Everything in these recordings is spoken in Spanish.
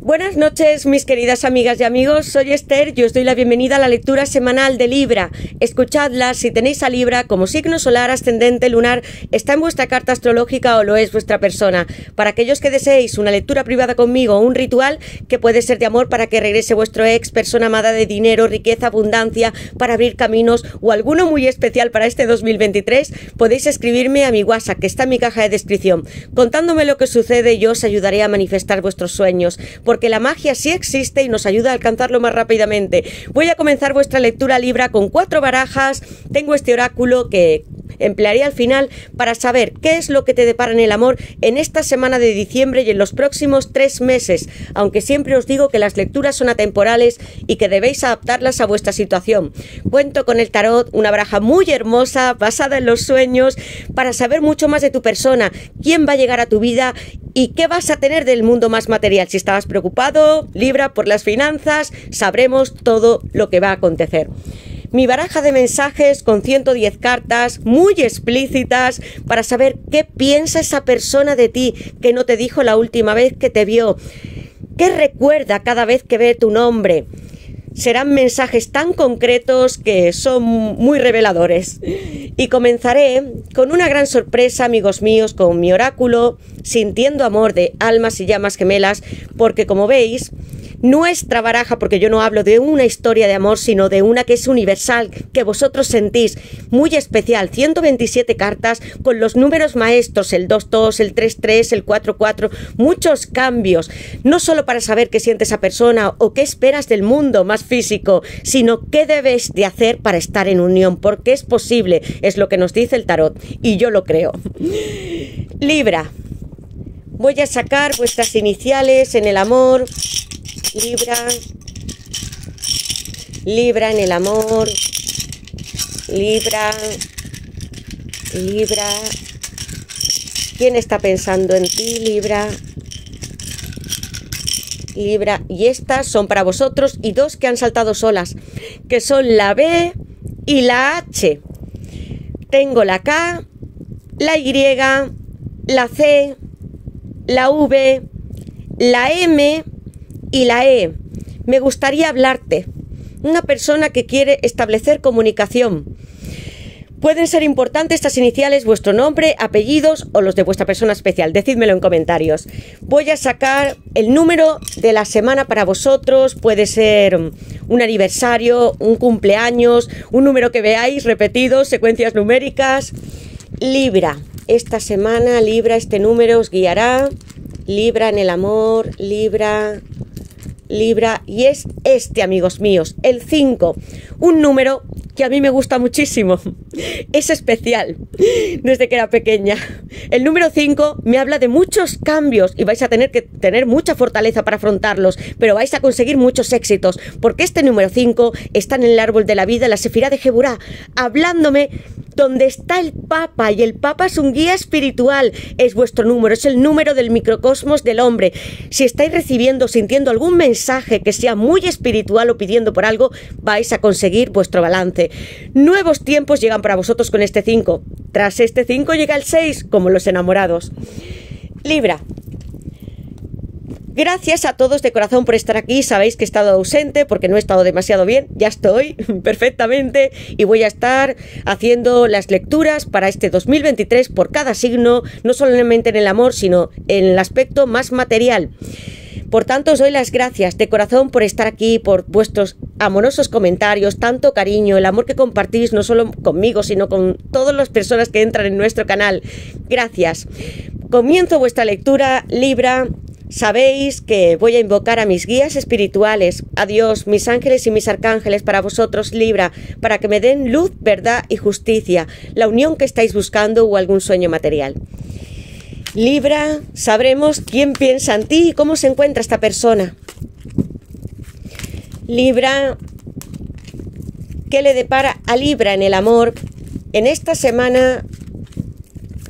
Buenas noches, mis queridas amigas y amigos. Soy Esther y os doy la bienvenida a la lectura semanal de Libra. Escuchadla si tenéis a Libra como signo solar, ascendente, lunar, está en vuestra carta astrológica o lo es vuestra persona. Para aquellos que deseéis una lectura privada conmigo un ritual que puede ser de amor para que regrese vuestro ex, persona amada de dinero, riqueza, abundancia, para abrir caminos o alguno muy especial para este 2023, podéis escribirme a mi WhatsApp que está en mi caja de descripción. Contándome lo que sucede, yo os ayudaré a manifestar vuestros sueños porque la magia sí existe y nos ayuda a alcanzarlo más rápidamente. Voy a comenzar vuestra lectura Libra con cuatro barajas. Tengo este oráculo que emplearé al final para saber qué es lo que te depara en el amor en esta semana de diciembre y en los próximos tres meses, aunque siempre os digo que las lecturas son atemporales y que debéis adaptarlas a vuestra situación. Cuento con el tarot, una baraja muy hermosa, basada en los sueños, para saber mucho más de tu persona, quién va a llegar a tu vida ¿Y qué vas a tener del mundo más material? Si estabas preocupado, Libra, por las finanzas, sabremos todo lo que va a acontecer. Mi baraja de mensajes con 110 cartas muy explícitas para saber qué piensa esa persona de ti que no te dijo la última vez que te vio. ¿Qué recuerda cada vez que ve tu nombre? Serán mensajes tan concretos que son muy reveladores. Y comenzaré con una gran sorpresa, amigos míos, con mi oráculo, sintiendo amor de almas y llamas gemelas, porque como veis, nuestra baraja, porque yo no hablo de una historia de amor, sino de una que es universal, que vosotros sentís, muy especial, 127 cartas con los números maestros, el 2-2, el 3-3, el 4-4, muchos cambios, no solo para saber qué siente esa persona o qué esperas del mundo más físico, sino qué debes de hacer para estar en unión, porque es posible, es lo que nos dice el tarot, y yo lo creo. Libra, voy a sacar vuestras iniciales en el amor, Libra, Libra en el amor, Libra, Libra. ¿Quién está pensando en ti, Libra? Libra. Y estas son para vosotros y dos que han saltado solas, que son la B y la H. Tengo la K, la Y, la C, la V, la M y la E. Me gustaría hablarte. Una persona que quiere establecer comunicación. Pueden ser importantes estas iniciales, vuestro nombre, apellidos o los de vuestra persona especial. Decídmelo en comentarios. Voy a sacar el número de la semana para vosotros. Puede ser un aniversario, un cumpleaños, un número que veáis repetido, secuencias numéricas. Libra. Esta semana, Libra, este número os guiará. Libra en el amor, Libra Libra y es este, amigos míos, el 5, un número que a mí me gusta muchísimo. Es especial, desde que era pequeña. El número 5 me habla de muchos cambios y vais a tener que tener mucha fortaleza para afrontarlos, pero vais a conseguir muchos éxitos, porque este número 5 está en el árbol de la vida, la Sefira de Jeburá, hablándome donde está el Papa, y el Papa es un guía espiritual, es vuestro número, es el número del microcosmos del hombre. Si estáis recibiendo, sintiendo algún mensaje que sea muy espiritual o pidiendo por algo, vais a conseguir vuestro balance. Nuevos tiempos llegan para vosotros con este 5. Tras este 5 llega el 6, como los enamorados. Libra, Gracias a todos de corazón por estar aquí. Sabéis que he estado ausente porque no he estado demasiado bien. Ya estoy perfectamente y voy a estar haciendo las lecturas para este 2023 por cada signo, no solamente en el amor, sino en el aspecto más material. Por tanto, os doy las gracias de corazón por estar aquí, por vuestros amorosos comentarios, tanto cariño, el amor que compartís no solo conmigo, sino con todas las personas que entran en nuestro canal. Gracias. Comienzo vuestra lectura, Libra, Sabéis que voy a invocar a mis guías espirituales, a Dios, mis ángeles y mis arcángeles para vosotros, Libra, para que me den luz, verdad y justicia, la unión que estáis buscando o algún sueño material. Libra, sabremos quién piensa en ti y cómo se encuentra esta persona. Libra, ¿qué le depara a Libra en el amor en esta semana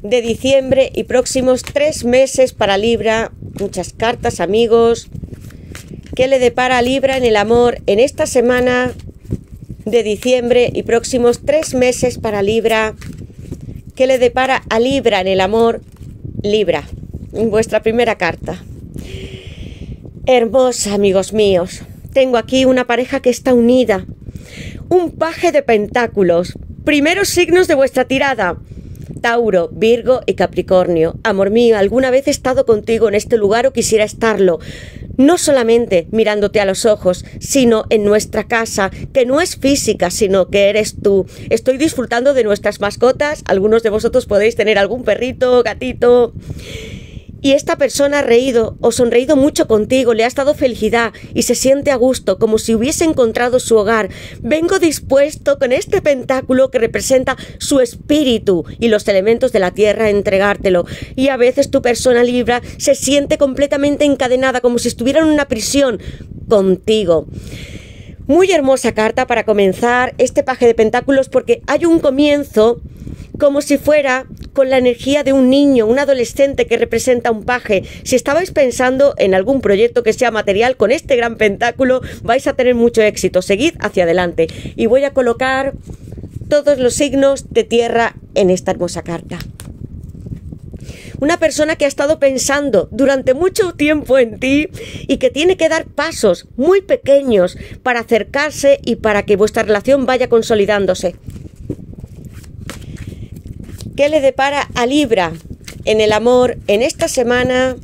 de diciembre y próximos tres meses para Libra muchas cartas, amigos. ¿Qué le depara a Libra en el amor en esta semana de diciembre y próximos tres meses para Libra? ¿Qué le depara a Libra en el amor? Libra, vuestra primera carta. Hermosa, amigos míos. Tengo aquí una pareja que está unida. Un paje de pentáculos. Primeros signos de vuestra tirada. Tauro, Virgo y Capricornio. Amor mío, alguna vez he estado contigo en este lugar o quisiera estarlo. No solamente mirándote a los ojos, sino en nuestra casa, que no es física, sino que eres tú. Estoy disfrutando de nuestras mascotas. Algunos de vosotros podéis tener algún perrito, gatito y esta persona ha reído o sonreído mucho contigo, le ha dado felicidad y se siente a gusto, como si hubiese encontrado su hogar. Vengo dispuesto con este pentáculo que representa su espíritu y los elementos de la tierra a entregártelo. Y a veces tu persona libra se siente completamente encadenada, como si estuviera en una prisión contigo. Muy hermosa carta para comenzar este paje de pentáculos porque hay un comienzo como si fuera con la energía de un niño, un adolescente que representa un paje. Si estabais pensando en algún proyecto que sea material con este gran pentáculo, vais a tener mucho éxito. Seguid hacia adelante. Y voy a colocar todos los signos de tierra en esta hermosa carta. Una persona que ha estado pensando durante mucho tiempo en ti y que tiene que dar pasos muy pequeños para acercarse y para que vuestra relación vaya consolidándose. ¿Qué le depara a Libra en el amor en esta semana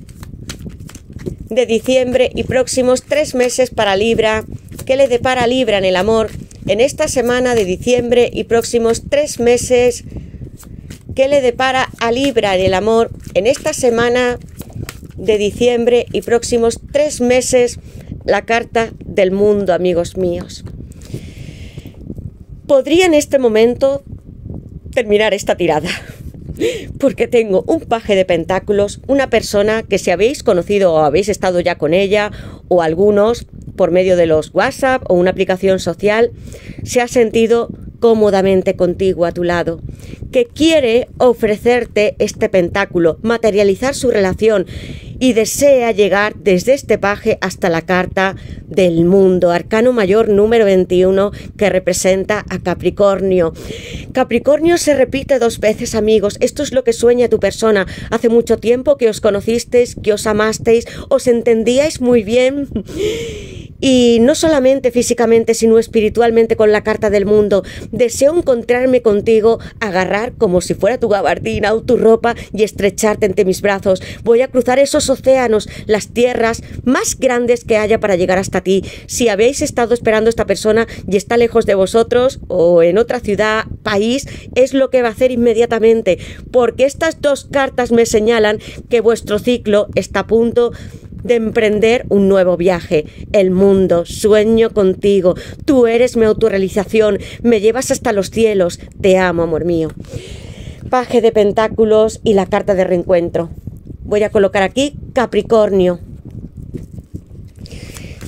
de diciembre y próximos tres meses para Libra? ¿Qué le depara a Libra en el amor en esta semana de diciembre y próximos tres meses? ¿Qué le depara a Libra en el amor en esta semana de diciembre y próximos tres meses? La carta del mundo, amigos míos. Podría en este momento terminar esta tirada. Porque tengo un paje de pentáculos, una persona que si habéis conocido o habéis estado ya con ella, o algunos por medio de los WhatsApp o una aplicación social, se ha sentido cómodamente contigo a tu lado, que quiere ofrecerte este pentáculo, materializar su relación y desea llegar desde este paje hasta la carta del mundo, arcano mayor número 21 que representa a Capricornio. Capricornio se repite dos veces amigos, esto es lo que sueña tu persona. Hace mucho tiempo que os conocisteis, que os amasteis, os entendíais muy bien y no solamente físicamente, sino espiritualmente con la carta del mundo. Deseo encontrarme contigo, agarrar como si fuera tu gabardina o tu ropa y estrecharte entre mis brazos. Voy a cruzar esos océanos, las tierras más grandes que haya para llegar hasta ti. Si habéis estado esperando a esta persona y está lejos de vosotros o en otra ciudad, país, es lo que va a hacer inmediatamente, porque estas dos cartas me señalan que vuestro ciclo está a punto de emprender un nuevo viaje. El mundo, sueño contigo. Tú eres mi autorrealización. Me llevas hasta los cielos. Te amo, amor mío. Paje de pentáculos y la carta de reencuentro. Voy a colocar aquí Capricornio.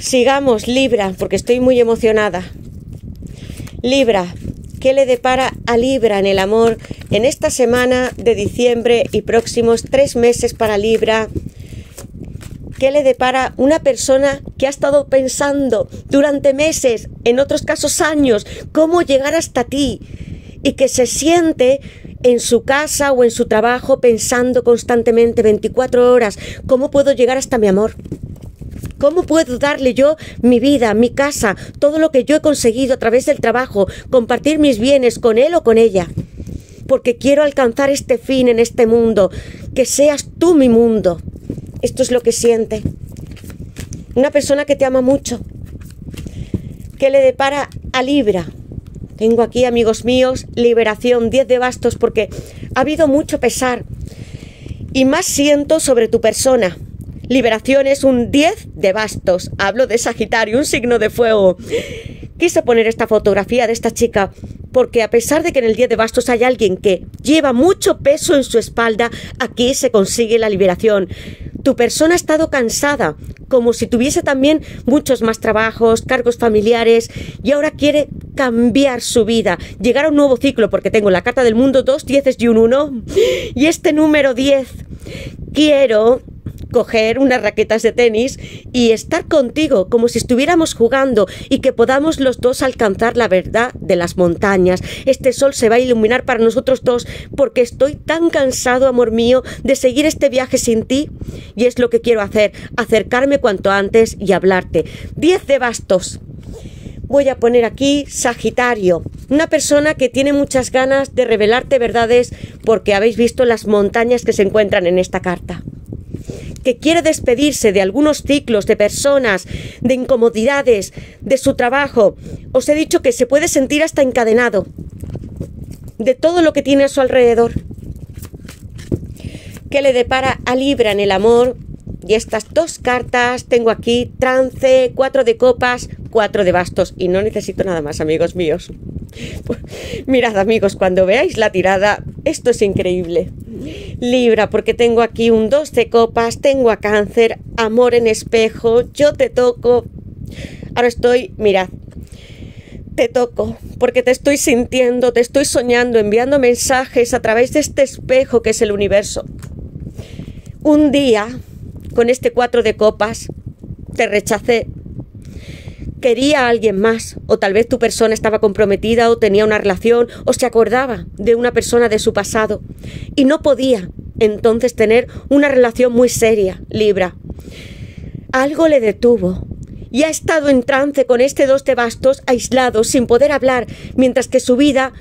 Sigamos, Libra, porque estoy muy emocionada. Libra, ¿qué le depara a Libra en el amor en esta semana de diciembre y próximos tres meses para Libra? ¿Qué le depara una persona que ha estado pensando durante meses, en otros casos años, cómo llegar hasta ti y que se siente en su casa o en su trabajo pensando constantemente 24 horas, ¿cómo puedo llegar hasta mi amor? ¿Cómo puedo darle yo mi vida, mi casa, todo lo que yo he conseguido a través del trabajo, compartir mis bienes con él o con ella? Porque quiero alcanzar este fin en este mundo, que seas tú mi mundo. Esto es lo que siente. Una persona que te ama mucho, que le depara a Libra. Tengo aquí, amigos míos, liberación, 10 de bastos, porque ha habido mucho pesar. Y más siento sobre tu persona. Liberación es un 10 de bastos. Hablo de Sagitario, un signo de fuego. Quise poner esta fotografía de esta chica porque a pesar de que en el 10 de bastos hay alguien que lleva mucho peso en su espalda, aquí se consigue la liberación. Tu persona ha estado cansada, como si tuviese también muchos más trabajos, cargos familiares, y ahora quiere cambiar su vida, llegar a un nuevo ciclo, porque tengo la carta del mundo dos dieces y un uno, y este número 10. Quiero coger unas raquetas de tenis y estar contigo como si estuviéramos jugando y que podamos los dos alcanzar la verdad de las montañas. Este sol se va a iluminar para nosotros dos porque estoy tan cansado, amor mío, de seguir este viaje sin ti y es lo que quiero hacer, acercarme cuanto antes y hablarte. Diez de bastos voy a poner aquí Sagitario, una persona que tiene muchas ganas de revelarte verdades porque habéis visto las montañas que se encuentran en esta carta que quiere despedirse de algunos ciclos, de personas, de incomodidades, de su trabajo. Os he dicho que se puede sentir hasta encadenado de todo lo que tiene a su alrededor. ¿Qué le depara a Libra en el amor? Y estas dos cartas tengo aquí, trance, cuatro de copas, cuatro de bastos. Y no necesito nada más, amigos míos. Mirad, amigos, cuando veáis la tirada, esto es increíble. Libra, porque tengo aquí un dos de copas, tengo a cáncer, amor en espejo, yo te toco. Ahora estoy, mirad, te toco, porque te estoy sintiendo, te estoy soñando, enviando mensajes a través de este espejo que es el universo. Un día, con este cuatro de copas, te rechacé. Quería a alguien más, o tal vez tu persona estaba comprometida o tenía una relación, o se acordaba de una persona de su pasado, y no podía entonces tener una relación muy seria, Libra. Algo le detuvo, y ha estado en trance con este dos de bastos aislado, sin poder hablar, mientras que su vida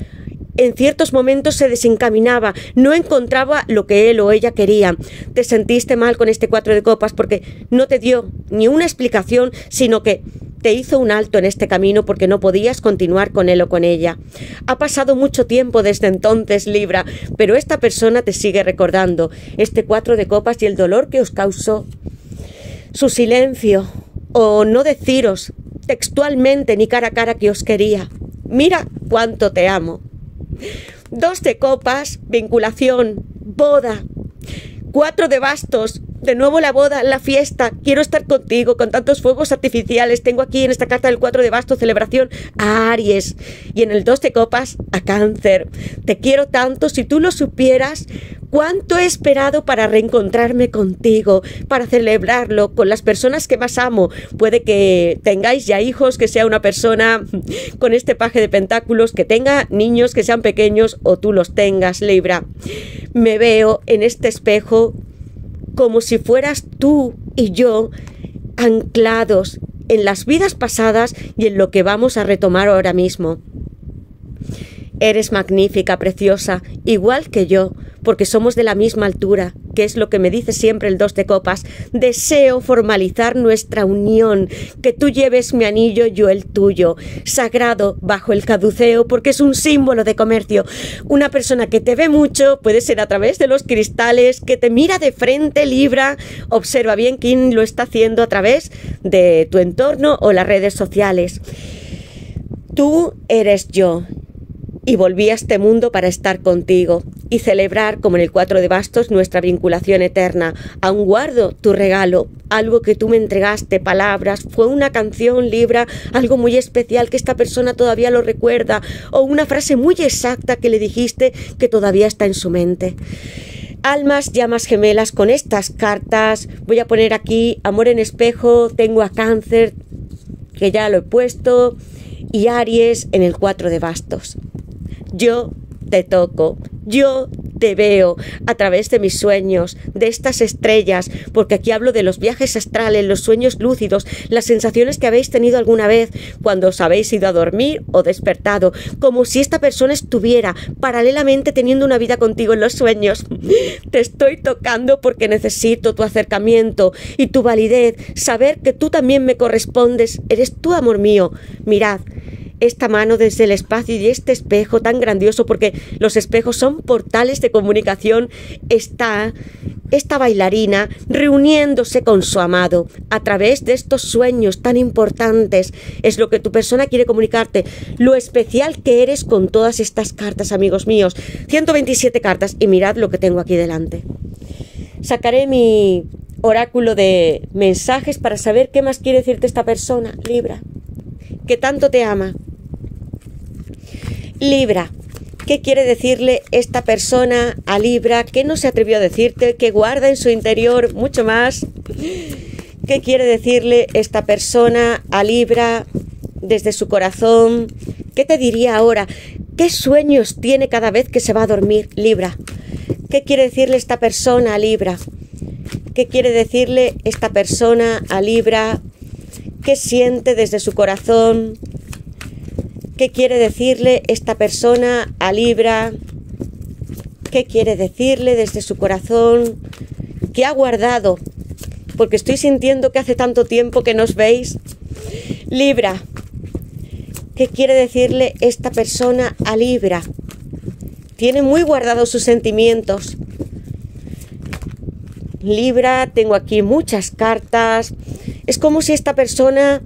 en ciertos momentos se desencaminaba, no encontraba lo que él o ella quería. Te sentiste mal con este cuatro de copas porque no te dio ni una explicación, sino que te hizo un alto en este camino porque no podías continuar con él o con ella. Ha pasado mucho tiempo desde entonces, Libra, pero esta persona te sigue recordando este cuatro de copas y el dolor que os causó. Su silencio, o no deciros textualmente ni cara a cara que os quería. Mira cuánto te amo. Dos de copas, vinculación, boda. Cuatro de bastos, de nuevo la boda, la fiesta, quiero estar contigo con tantos fuegos artificiales. Tengo aquí en esta carta del cuatro de bastos celebración a Aries y en el dos de copas a Cáncer. Te quiero tanto, si tú lo supieras, cuánto he esperado para reencontrarme contigo, para celebrarlo con las personas que más amo. Puede que tengáis ya hijos, que sea una persona con este paje de pentáculos, que tenga niños que sean pequeños o tú los tengas, Libra. Me veo en este espejo como si fueras tú y yo anclados en las vidas pasadas y en lo que vamos a retomar ahora mismo. Eres magnífica, preciosa, igual que yo, porque somos de la misma altura, que es lo que me dice siempre el dos de copas. Deseo formalizar nuestra unión, que tú lleves mi anillo, yo el tuyo, sagrado bajo el caduceo, porque es un símbolo de comercio. Una persona que te ve mucho, puede ser a través de los cristales, que te mira de frente, Libra, observa bien quién lo está haciendo a través de tu entorno o las redes sociales. Tú eres yo y volví a este mundo para estar contigo y celebrar, como en el cuatro de bastos, nuestra vinculación eterna. Aún guardo tu regalo, algo que tú me entregaste, palabras, fue una canción, Libra, algo muy especial que esta persona todavía lo recuerda, o una frase muy exacta que le dijiste que todavía está en su mente. Almas, llamas gemelas con estas cartas. Voy a poner aquí amor en espejo, tengo a cáncer, que ya lo he puesto, y Aries en el cuatro de bastos yo te toco, yo te veo a través de mis sueños, de estas estrellas, porque aquí hablo de los viajes astrales, los sueños lúcidos, las sensaciones que habéis tenido alguna vez cuando os habéis ido a dormir o despertado, como si esta persona estuviera paralelamente teniendo una vida contigo en los sueños. Te estoy tocando porque necesito tu acercamiento y tu validez, saber que tú también me correspondes, eres tú, amor mío. Mirad, esta mano desde el espacio y este espejo tan grandioso, porque los espejos son portales de comunicación, está esta bailarina reuniéndose con su amado a través de estos sueños tan importantes. Es lo que tu persona quiere comunicarte, lo especial que eres con todas estas cartas, amigos míos. 127 cartas y mirad lo que tengo aquí delante. Sacaré mi oráculo de mensajes para saber qué más quiere decirte esta persona, Libra, que tanto te ama. Libra, ¿Qué quiere decirle esta persona a Libra que no se atrevió a decirte, que guarda en su interior mucho más? ¿Qué quiere decirle esta persona a Libra desde su corazón? ¿Qué te diría ahora? ¿Qué sueños tiene cada vez que se va a dormir Libra? ¿Qué quiere decirle esta persona a Libra? ¿Qué quiere decirle esta persona a Libra? ¿Qué siente desde su corazón? ¿Qué quiere decirle esta persona a Libra? ¿Qué quiere decirle desde su corazón? ¿Qué ha guardado? Porque estoy sintiendo que hace tanto tiempo que nos veis. Libra, ¿qué quiere decirle esta persona a Libra? Tiene muy guardados sus sentimientos. Libra, tengo aquí muchas cartas. Es como si esta persona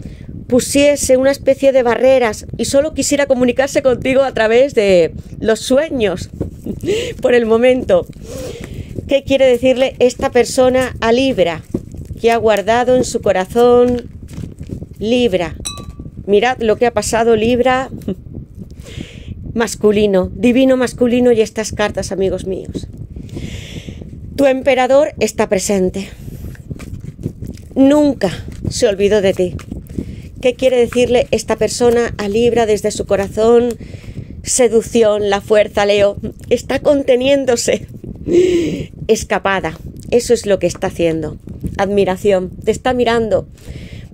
pusiese una especie de barreras y solo quisiera comunicarse contigo a través de los sueños por el momento. ¿Qué quiere decirle esta persona a Libra? Que ha guardado en su corazón Libra. Mirad lo que ha pasado Libra masculino, divino masculino y estas cartas, amigos míos. Tu emperador está presente. Nunca se olvidó de ti. ¿Qué quiere decirle esta persona a Libra desde su corazón? Seducción, la fuerza, Leo. Está conteniéndose. Escapada. Eso es lo que está haciendo. Admiración. Te está mirando.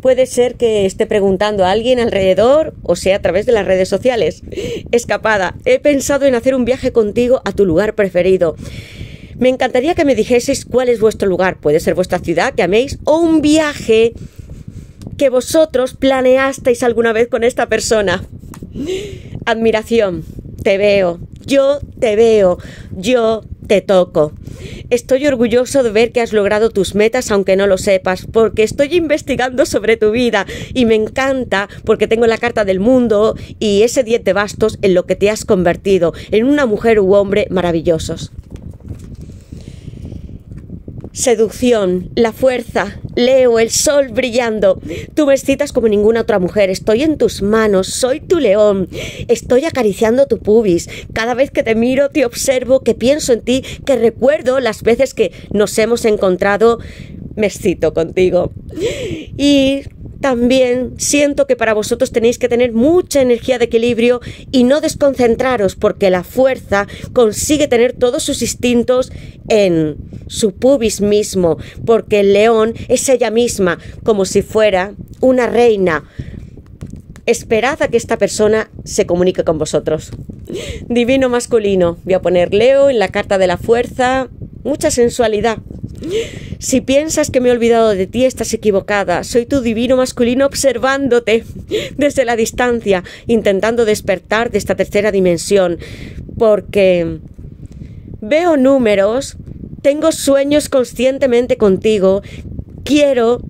Puede ser que esté preguntando a alguien alrededor o sea a través de las redes sociales. Escapada. He pensado en hacer un viaje contigo a tu lugar preferido. Me encantaría que me dijeseis cuál es vuestro lugar. Puede ser vuestra ciudad que améis o un viaje que vosotros planeasteis alguna vez con esta persona. Admiración, te veo, yo te veo, yo te toco. Estoy orgulloso de ver que has logrado tus metas aunque no lo sepas, porque estoy investigando sobre tu vida y me encanta porque tengo la carta del mundo y ese diente bastos en lo que te has convertido, en una mujer u hombre maravillosos seducción, la fuerza, Leo, el sol brillando. Tú me citas como ninguna otra mujer. Estoy en tus manos, soy tu león. Estoy acariciando tu pubis. Cada vez que te miro, te observo, que pienso en ti, que recuerdo las veces que nos hemos encontrado. Me cito contigo. Y también siento que para vosotros tenéis que tener mucha energía de equilibrio y no desconcentraros porque la fuerza consigue tener todos sus instintos en su pubis mismo, porque el león es ella misma, como si fuera una reina. Esperad a que esta persona se comunique con vosotros. Divino masculino. Voy a poner Leo en la carta de la fuerza. Mucha sensualidad. Si piensas que me he olvidado de ti, estás equivocada. Soy tu divino masculino observándote desde la distancia, intentando despertar de esta tercera dimensión. Porque veo números, tengo sueños conscientemente contigo, quiero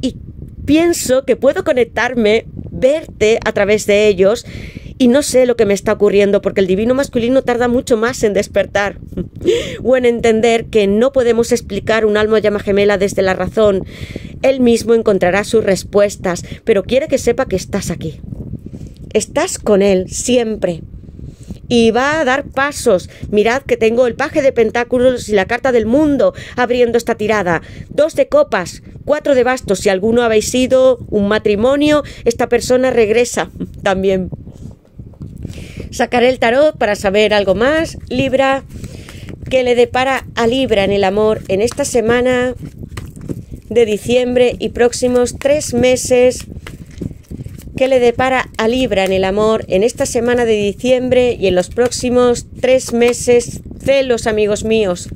y pienso que puedo conectarme, verte a través de ellos y no sé lo que me está ocurriendo porque el divino masculino tarda mucho más en despertar o en entender que no podemos explicar un alma llama gemela desde la razón. Él mismo encontrará sus respuestas, pero quiere que sepa que estás aquí. Estás con él siempre. Y va a dar pasos. Mirad que tengo el paje de pentáculos y la carta del mundo abriendo esta tirada. Dos de copas, cuatro de bastos. Si alguno habéis sido un matrimonio, esta persona regresa también. Sacaré el tarot para saber algo más. Libra, que le depara a Libra en el amor en esta semana de diciembre y próximos tres meses. ¿Qué le depara a Libra en el amor en esta semana de diciembre y en los próximos tres meses? Celos, amigos míos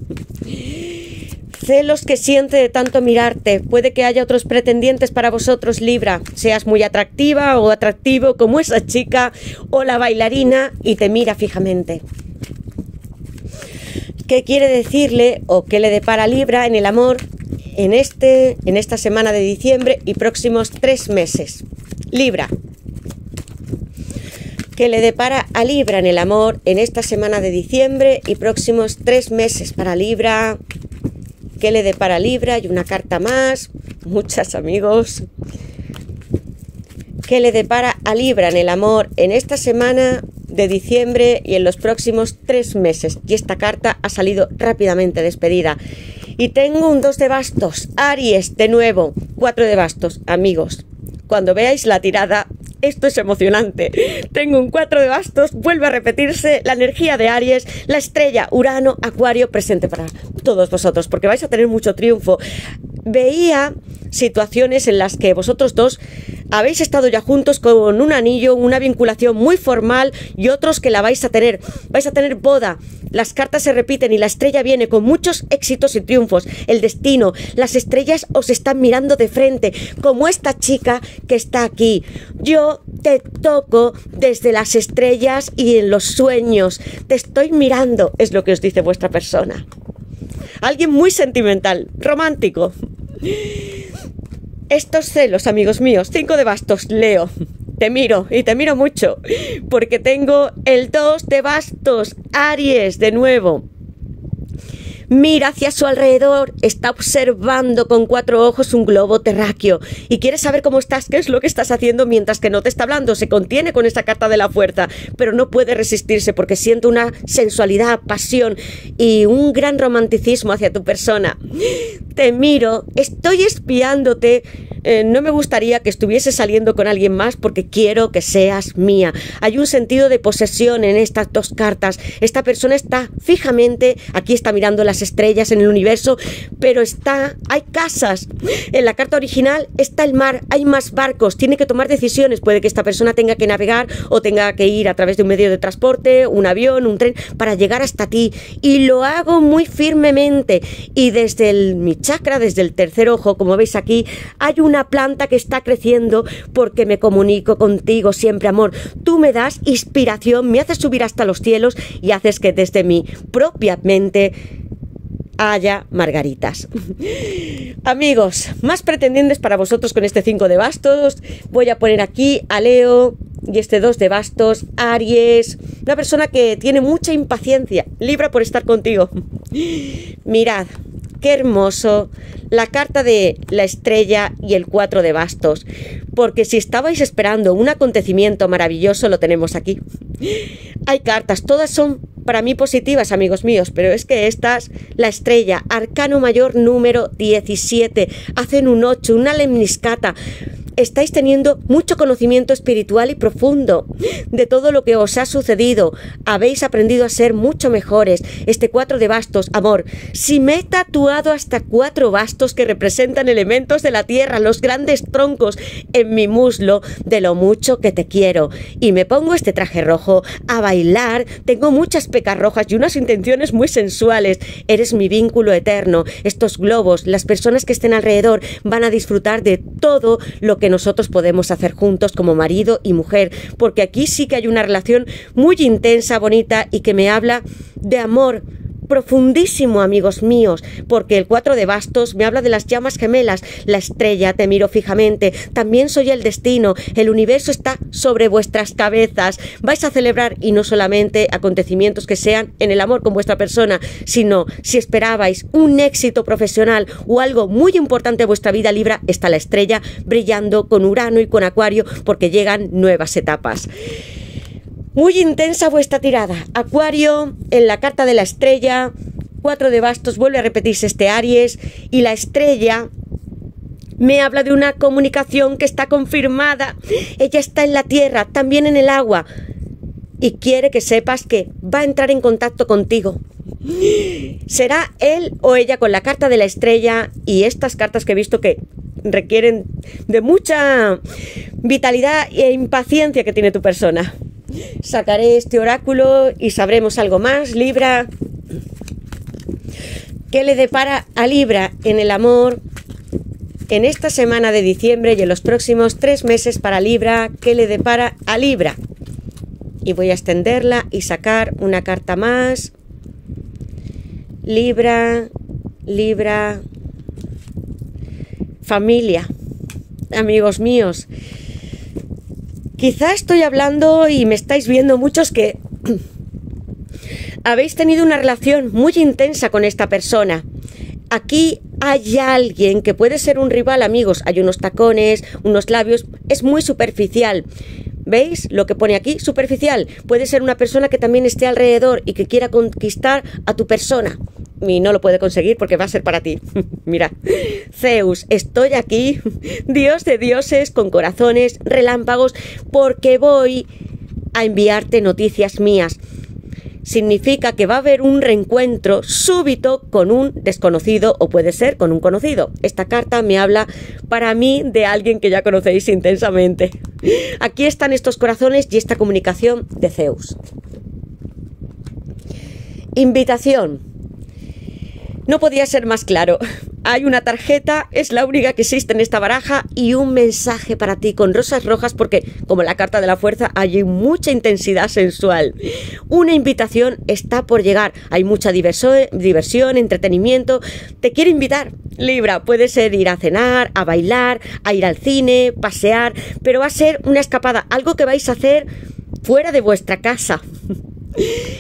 celos que siente de tanto mirarte. Puede que haya otros pretendientes para vosotros, Libra. Seas muy atractiva o atractivo como esa chica o la bailarina y te mira fijamente. ¿Qué quiere decirle o qué le depara Libra en el amor en, este, en esta semana de diciembre y próximos tres meses? Libra. ¿Qué le depara a Libra en el amor en esta semana de diciembre y próximos tres meses para Libra? ¿Qué le depara Libra? Y una carta más. Muchas amigos. ¿Qué le depara a Libra en el amor en esta semana de diciembre y en los próximos tres meses. Y esta carta ha salido rápidamente despedida. Y tengo un 2 de bastos, Aries, de nuevo, 4 de bastos, amigos. Cuando veáis la tirada, esto es emocionante. Tengo un 4 de bastos, vuelve a repetirse la energía de Aries, la estrella Urano, Acuario presente para todos vosotros, porque vais a tener mucho triunfo. Veía situaciones en las que vosotros dos habéis estado ya juntos con un anillo, una vinculación muy formal y otros que la vais a tener. Vais a tener boda. Las cartas se repiten y la estrella viene con muchos éxitos y triunfos. El destino, las estrellas os están mirando de frente, como esta chica que está aquí. Yo te toco desde las estrellas y en los sueños. Te estoy mirando, es lo que os dice vuestra persona. Alguien muy sentimental, romántico. Estos celos, amigos míos, cinco de bastos, Leo. Te miro y te miro mucho, porque tengo el 2 de bastos, Aries, de nuevo. Mira hacia su alrededor, está observando con cuatro ojos un globo terráqueo y quiere saber cómo estás, qué es lo que estás haciendo mientras que no te está hablando. Se contiene con esa carta de la fuerza, pero no puede resistirse porque siente una sensualidad, pasión y un gran romanticismo hacia tu persona. Te miro, estoy espiándote. Eh, no me gustaría que estuviese saliendo con alguien más porque quiero que seas mía. Hay un sentido de posesión en estas dos cartas. Esta persona está fijamente, aquí está mirando las estrellas en el universo, pero está, hay casas. En la carta original está el mar, hay más barcos, tiene que tomar decisiones. Puede que esta persona tenga que navegar o tenga que ir a través de un medio de transporte, un avión, un tren, para llegar hasta ti. Y lo hago muy firmemente. Y desde el, mi chakra, desde el tercer ojo, como veis aquí, hay una planta que está creciendo porque me comunico contigo siempre, amor. Tú me das inspiración, me haces subir hasta los cielos y haces que desde mi propia mente haya margaritas. Amigos, más pretendientes para vosotros con este 5 de bastos. Voy a poner aquí a Leo y este 2 de bastos, Aries, una persona que tiene mucha impaciencia, libra por estar contigo. Mirad, qué hermoso la carta de la estrella y el 4 de bastos, porque si estabais esperando un acontecimiento maravilloso, lo tenemos aquí. Hay cartas, todas son para mí positivas, amigos míos, pero es que estas, la estrella, arcano mayor número 17, hacen un 8, una lemniscata, estáis teniendo mucho conocimiento espiritual y profundo de todo lo que os ha sucedido. Habéis aprendido a ser mucho mejores. Este cuatro de bastos, amor, si me he tatuado hasta cuatro bastos que representan elementos de la tierra, los grandes troncos en mi muslo, de lo mucho que te quiero, y me pongo este traje rojo a bailar, tengo muchas pecas y unas intenciones muy sensuales. Eres mi vínculo eterno. Estos globos, las personas que estén alrededor van a disfrutar de todo lo que nosotros podemos hacer juntos como marido y mujer, porque aquí sí que hay una relación muy intensa, bonita y que me habla de amor, profundísimo, amigos míos, porque el cuatro de bastos me habla de las llamas gemelas, la estrella, te miro fijamente, también soy el destino, el universo está sobre vuestras cabezas, vais a celebrar y no solamente acontecimientos que sean en el amor con vuestra persona, sino si esperabais un éxito profesional o algo muy importante en vuestra vida libra, está la estrella brillando con Urano y con Acuario porque llegan nuevas etapas. Muy intensa vuestra tirada. Acuario, en la carta de la estrella, cuatro de bastos, vuelve a repetirse este Aries, y la estrella me habla de una comunicación que está confirmada. Ella está en la tierra, también en el agua, y quiere que sepas que va a entrar en contacto contigo. Será él o ella con la carta de la estrella y estas cartas que he visto que requieren de mucha vitalidad e impaciencia que tiene tu persona. Sacaré este oráculo y sabremos algo más. Libra, ¿qué le depara a Libra en el amor en esta semana de diciembre y en los próximos tres meses para Libra? ¿Qué le depara a Libra? Y voy a extenderla y sacar una carta más. Libra, Libra, familia, amigos míos. Quizá estoy hablando y me estáis viendo muchos que habéis tenido una relación muy intensa con esta persona. Aquí hay alguien que puede ser un rival, amigos. Hay unos tacones, unos labios. Es muy superficial. ¿Veis lo que pone aquí? Superficial. Puede ser una persona que también esté alrededor y que quiera conquistar a tu persona. Y no lo puede conseguir porque va a ser para ti. Mira, Zeus, estoy aquí, Dios de dioses, con corazones, relámpagos, porque voy a enviarte noticias mías significa que va a haber un reencuentro súbito con un desconocido o puede ser con un conocido. Esta carta me habla para mí de alguien que ya conocéis intensamente. Aquí están estos corazones y esta comunicación de Zeus. Invitación. No podía ser más claro. Hay una tarjeta, es la única que existe en esta baraja, y un mensaje para ti con rosas rojas porque, como la carta de la fuerza, hay mucha intensidad sensual. Una invitación está por llegar. Hay mucha diversión, entretenimiento. Te quiero invitar. Libra, puede ser ir a cenar, a bailar, a ir al cine, pasear, pero va a ser una escapada, algo que vais a hacer fuera de vuestra casa.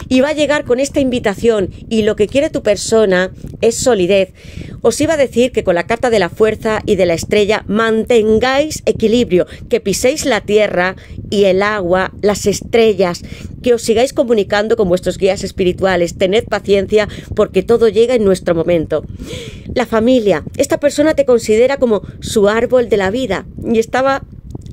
Y va a llegar con esta invitación y lo que quiere tu persona es solidez. Os iba a decir que con la carta de la fuerza y de la estrella mantengáis equilibrio, que piséis la tierra y el agua, las estrellas, que os sigáis comunicando con vuestros guías espirituales. Tened paciencia porque todo llega en nuestro momento. La familia. Esta persona te considera como su árbol de la vida y estaba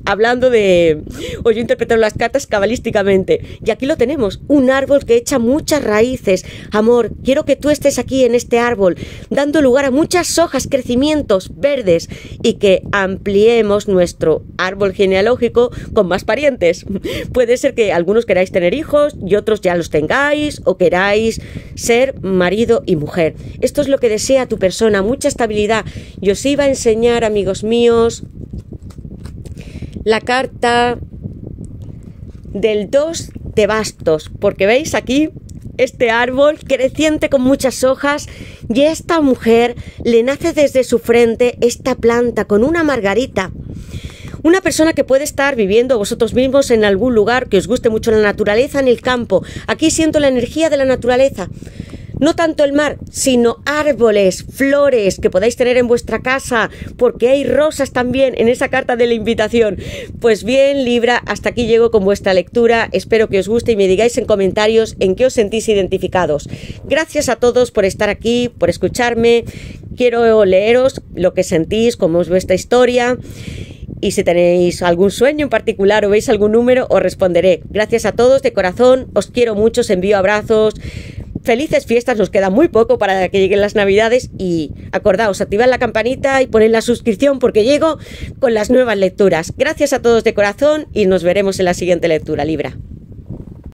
hablando de... O yo interpreto las cartas cabalísticamente. Y aquí lo tenemos, un árbol que echa muchas raíces. Amor, quiero que tú estés aquí en este árbol, dando lugar a muchas hojas, crecimientos verdes y que ampliemos nuestro árbol genealógico con más parientes. Puede ser que algunos queráis tener hijos y otros ya los tengáis o queráis ser marido y mujer. Esto es lo que desea tu persona, mucha estabilidad. Yo os iba a enseñar, amigos míos, la carta del 2 de bastos, porque veis aquí este árbol creciente con muchas hojas y a esta mujer le nace desde su frente esta planta con una margarita. Una persona que puede estar viviendo vosotros mismos en algún lugar que os guste mucho la naturaleza, en el campo. Aquí siento la energía de la naturaleza no tanto el mar, sino árboles, flores que podáis tener en vuestra casa, porque hay rosas también en esa carta de la invitación. Pues bien, Libra, hasta aquí llego con vuestra lectura. Espero que os guste y me digáis en comentarios en qué os sentís identificados. Gracias a todos por estar aquí, por escucharme. Quiero leeros lo que sentís, cómo es vuestra historia. Y si tenéis algún sueño en particular o veis algún número, os responderé. Gracias a todos de corazón, os quiero mucho, os envío abrazos, felices fiestas, nos queda muy poco para que lleguen las navidades y acordaos, activad la campanita y poned la suscripción porque llego con las nuevas lecturas. Gracias a todos de corazón y nos veremos en la siguiente lectura, Libra.